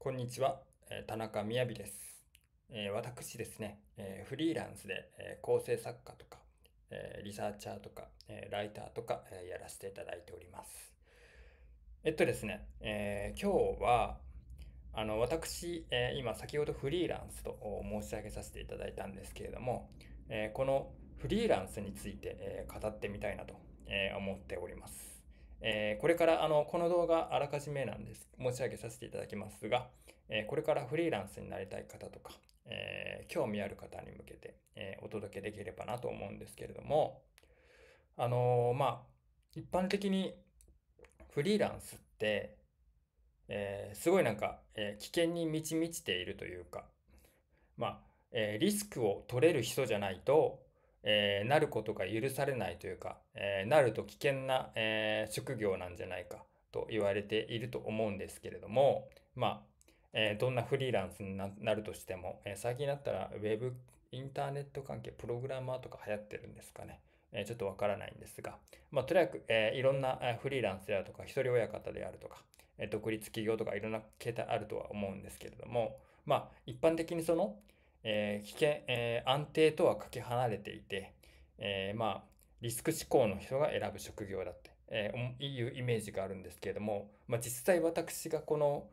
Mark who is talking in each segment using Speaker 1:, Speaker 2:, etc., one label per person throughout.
Speaker 1: こんにちは、田中みやびです。私ですね、フリーランスで、構成作家とか、リサーチャーとか、ライターとか、やらせていただいております。えっとですね、え今日は、あの、私、今先ほどフリーランスと申し上げさせていただいたんですけれども、このフリーランスについて、語ってみたいなと、思っております。えーこれからあのこの動画あらかじめなんです。申し上げさせていただきますが、えーこれからフリーランスになりたい方とか、えー興味ある方に向けて、えーお届けできればなと思うんですけれどもあのまあ一般的にフリーランスって、えーすごいなんか、えー危険に満ち満ちているというかまあ、えーリスクを取れる人じゃないと、えーなることが許されないというか、えーなると危険な、えー職業なんじゃないかと言われていると思うんですけれども、まあ、えーどんなフリーランスになるとしても、えー最近だったらウェブ、インターネット関係、プログラマーとか流行ってるんですかね。えーちょっとわからないんですが、まあ、とにかく、えーいろんなフリーランスであるとか、一人親方であるとか、えー独立企業とかいろんな形態あるとは思うんですけれども、まあ、一般的にその、えー危険、えー安定とはかけ離れていて、えーまあ、リスク思考の人が選ぶ職業だって、えーいうイメージがあるんですけれども、まあ、実際私がこの、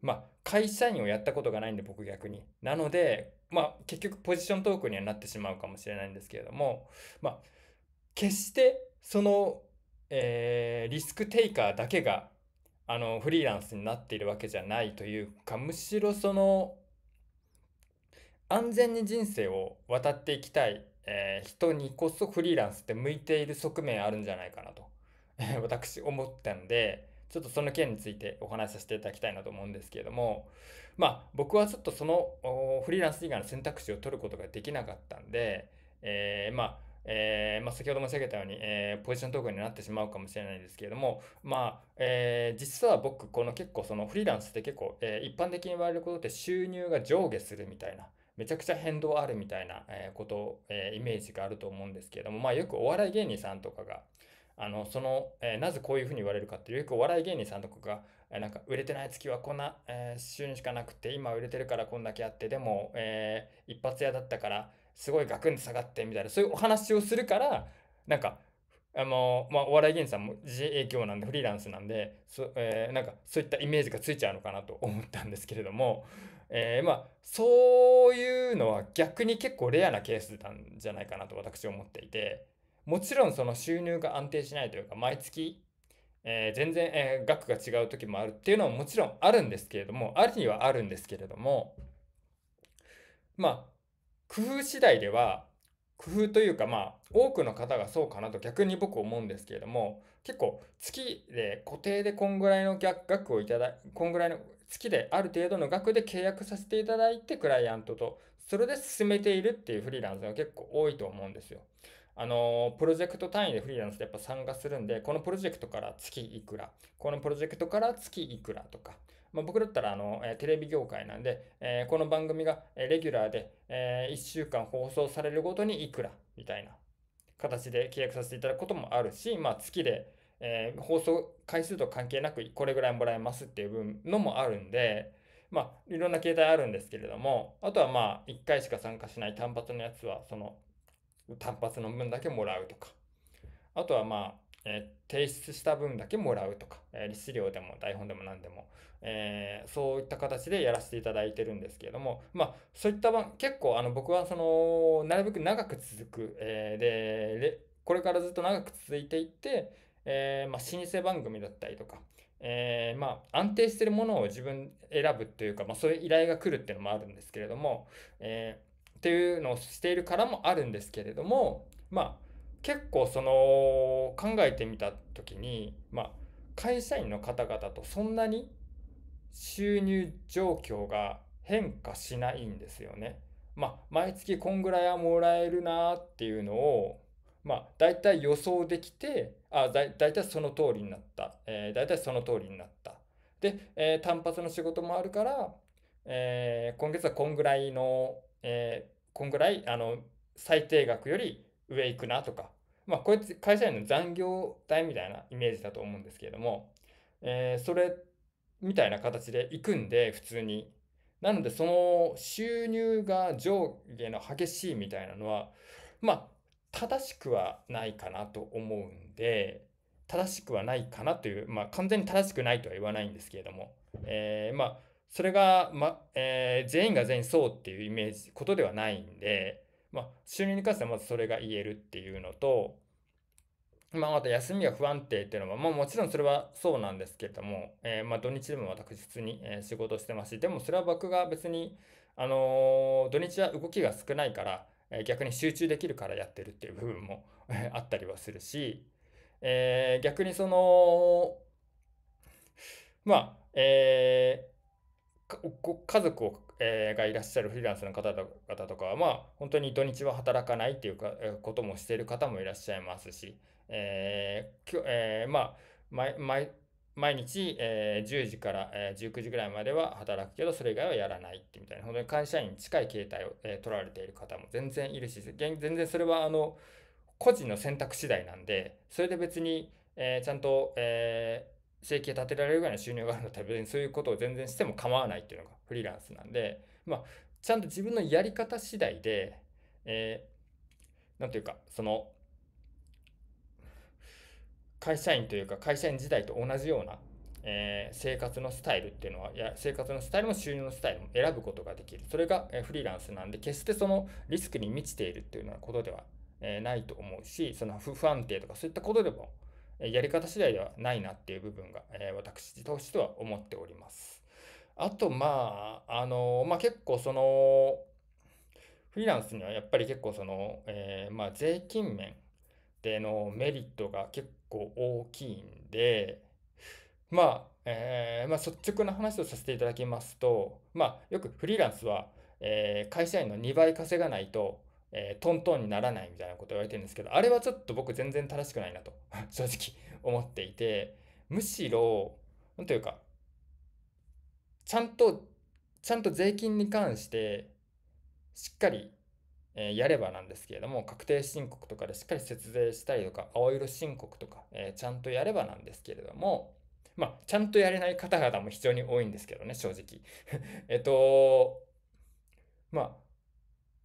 Speaker 1: まあ、会社員をやったことがないんで僕逆に。なので、まあ、結局ポジショントークにはなってしまうかもしれないんですけれども、まあ、決してその、えーリスクテイカーだけがあのフリーランスになっているわけじゃないというかむしろその安全に人生を渡っていきたい、えー人にこそフリーランスって向いている側面あるんじゃないかなと、え 私思ったんでちょっとその件についてお話しさせていただきたいなと思うんですけれどもまあ僕はちょっとそのフリーランス以外の選択肢を取ることができなかったんで、えーまあえーまあ、先ほど申し上げたように、えーポジショントークになってしまうかもしれないですけれども、まあえー実は僕この結構そのフリーランスって結構、えー一般的に言われることって収入が上下するみたいなめちゃくちゃ変動あるみたいな、こと、えーイメージがあると思うんですけれども、まあ、よくお笑い芸人さんとかがあのその、えーなぜこういうふうに言われるかっていうよくお笑い芸人さんとかが、えーなんか売れてない月はこんな、えー収入しかなくて今売れてるからこんだけあってでも、えー一発屋だったからすごいガクンと下がってみたいなそういうお話をするからなんかあのまあ、お笑い芸人さんも自営業なんでフリーランスなんでそ、えーなんかそういったイメージがついちゃうのかなと思ったんですけれども、えーまあそういうのは逆に結構レアなケースなんじゃないかなと私は思っていてもちろんその収入が安定しないというか毎月、え全然、え額が違う時もあるっていうのはもちろんあるんですけれどもあるにはあるんですけれどもまあ工夫次第では工夫というかまあ多くの方がそうかなと逆に僕思うんですけれども結構月で固定でこんぐらいの額をいただこんぐらいの月である程度の額で契約させていただいてクライアントとそれで進めているっていうフリーランスが結構多いと思うんですよ。あのプロジェクト単位でフリーランスでやっぱ参加するんでこのプロジェクトから月いくらこのプロジェクトから月いくらとかまあ、僕だったらあの、えテレビ業界なんで、えーこの番組がレギュラーで、え1週間放送されるごとにいくらみたいな形で契約させていただくこともあるし、まあ、月で、えー放送回数と関係なくこれぐらいもらえますっていう分のもあるんで、まあ、いろんな形態あるんですけれどもあとはまあ1回しか参加しない単発のやつはその単発の分だけもらうとか。あとはまあ、えー提出した分だけもらうとか、えー資料でも台本でも何でも、えーそういった形でやらせていただいてるんですけれども、まあ、そういった番結構あの僕はそのなるべく長く続く、えーでこれからずっと長く続いていって、えまあ、老舗番組だったりとか、えまあ、安定してるものを自分選ぶというか、まあ、そういう依頼が来るっていうのもあるんですけれども、えっていうのをしているからもあるんですけれどもまあ結構その考えてみた時にまあ会社員の方々とそんなに収入状況が変化しないんですよね。まあ毎月こんぐらいはもらえるなっていうのをまあ大体予想できてあだ大体その通りになった、えー、大体その通りになった。で、えー単発の仕事もあるから、えー今月はこんぐらいの、えーこんぐらいあの最低額より上行くなとか、まあ、こいつ会社員の残業代みたいなイメージだと思うんですけれども、えーそれみたいな形で行くんで、普通に。なので、その収入が上下の激しいみたいなのは、まあ、正しくはないかなと思うんで、正しくはないかなという、まあ、完全に正しくないとは言わないんですけれども、えー、まあ、それが、まえー、全員が全員そうっていうイメージ、ことではないんで、まあ、収入に関してはまずそれが言えるっていうのと、まあ、また休みが不安定っていうのは、まあ、もちろんそれはそうなんですけれども、えー、まあ、土日でも私普通に、え仕事してますし、でもそれは僕が別に、あの土日は動きが少ないから、え逆に集中できるからやってるっていう部分もあったりはするし、えー、逆にその、まあ、えー、家族を、えー、がいらっしゃるフリーランスの方々とかは、まあ、本当に土日は働かないっていうか、えこともしている方もいらっしゃいますし、えーえー、まあ、毎毎毎日、えー、10時から、えー、19時ぐらいまでは働くけど、それ以外はやらないってみたいな、本当に会社員に近い形態を、えー、取られている方も全然いるし、全然それはあの個人の選択次第なんで、それで別に、えー、ちゃんと、えー、生計立てられるぐらいの収入があるんだったら別にそういうことを全然しても構わないっていうのがフリーランスなんで、まあ、ちゃんと自分のやり方次第で、えー、なんていうか、その、会社員というか会社員時代と同じような、えー、生活のスタイルっていうのは、いや生活のスタイルも収入のスタイルも選ぶことができる。それが、え、フリーランスなんで、決してそのリスクに満ちているっていうようなことでは、えー、ないと思うし、その不安定とかそういったことでも、やり方次第ではないなっていう部分が、え私としては思っております。あと、まあ、あのまあ、結構その、フリーランスにはやっぱり結構その、えまあ、税金面でのメリットが結構大きいんで、まあ、えー、まあ、率直な話をさせていただきますと、まあ、よくフリーランスは、えー、会社員の2倍稼がないと、えー、トントンにならないみたいなこと言われてるんですけど、あれはちょっと僕全然正しくないなと 正直思っていて、むしろ、なんというか、ちゃんと、ちゃんと税金に関して、しっかりえやればなんですけれども、確定申告とかでしっかり節税したりとか、青色申告とか、えちゃんとやればなんですけれども、まあ、ちゃんとやれない方々も非常に多いんですけどね、正直。えっと、まあ、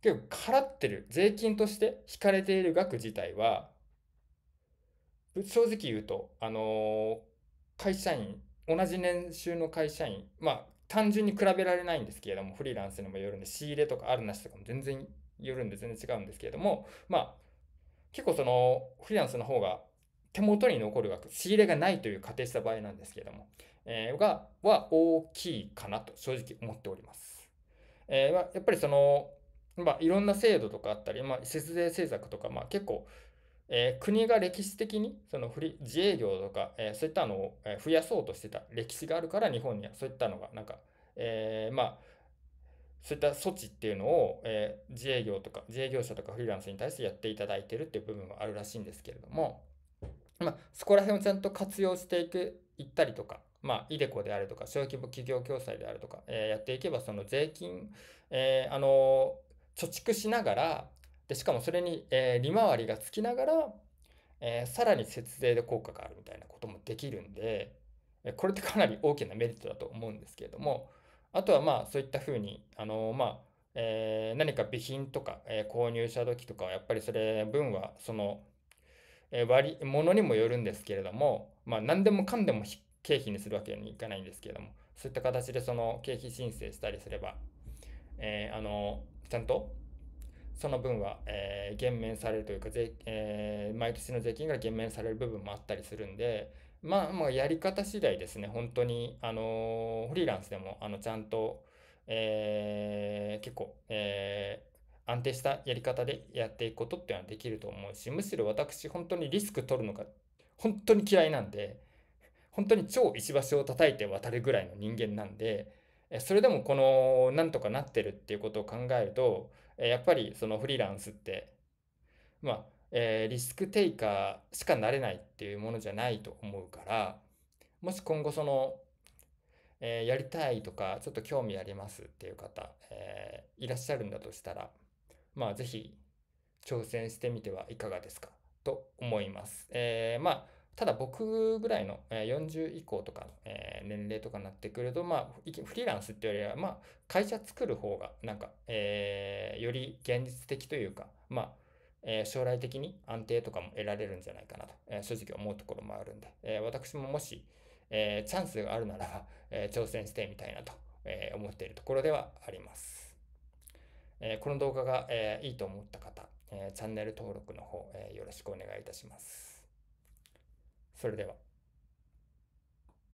Speaker 1: 結構払ってる、税金として引かれている額自体は、正直言うと、あの会社員、同じ年収の会社員、まあ、単純に比べられないんですけれども、フリーランスにもよるんで、仕入れとかあるなしとかも全然よるんで全然違うんですけれども、まあ、結構そのフリーランスの方が手元に残る額、仕入れがないという仮定した場合なんですけれども、えー、が、は大きいかなと正直思っております。えー、やっぱりその、まあ、いろんな制度とかあったり、まあ、節税政策とか、まあ、結構、えー、国が歴史的にそのフリ自営業とか、えー、そういったのを増やそうとしてた歴史があるから日本にはそういったのがなんか、えー、まあそういった措置っていうのを、えー、自営業とか自営業者とかフリーランスに対してやっていただいてるっていう部分はあるらしいんですけれども、まあ、そこら辺をちゃんと活用していくいったりとか、まあ、イデコであるとか小規模企業共済であるとか、えー、やっていけばその税金、えー、あの貯蓄しながらでしかもそれに、えー、利回りがつきながら、えー、さらに節税で効果があるみたいなこともできるんでこれってかなり大きなメリットだと思うんですけれども、あとはまあそういったふうに、あのまあ、えー、何か備品とか、えー、購入した時とかはやっぱりそれ分はその、え、割ものにもよるんですけれども、まあ、何でもかんでも経費にするわけにいかないんですけれどもそういった形でその経費申請したりすれば、えー、あのちゃんと？その分は、えー、減免されるというか税、えー、毎年の税金が減免される部分もあったりするんで、まあ、まあ、やり方次第ですね。本当に、あのー、フリーランスでも、あの、ちゃんと、えー、結構、えー、安定したやり方でやっていくことっていうのはできると思うし、むしろ私、本当にリスク取るのが、本当に嫌いなんで、本当に超石橋を叩いて渡るぐらいの人間なんで、それでもこの、なんとかなってるっていうことを考えると、やっぱりそのフリーランスって、まあ、えー、リスクテイカーしかなれないっていうものじゃないと思うからもし今後その、えー、やりたいとかちょっと興味ありますっていう方、えー、いらっしゃるんだとしたらまあ是非挑戦してみてはいかがですか？と思います。えまあただ僕ぐらいの40以降とかの年齢とかになってくると、まあ、フリーランスっていうよりは、まあ、会社作る方が、なんか、えー、より現実的というか、まあ、え、将来的に安定とかも得られるんじゃないかなと、え、正直思うところもあるんで、え私ももし、えチャンスがあるならば、え挑戦してみたいなと、え思っているところではあります。えこの動画が、えいいと思った方、えチャンネル登録の方、えよろしくお願いいたします。それでは。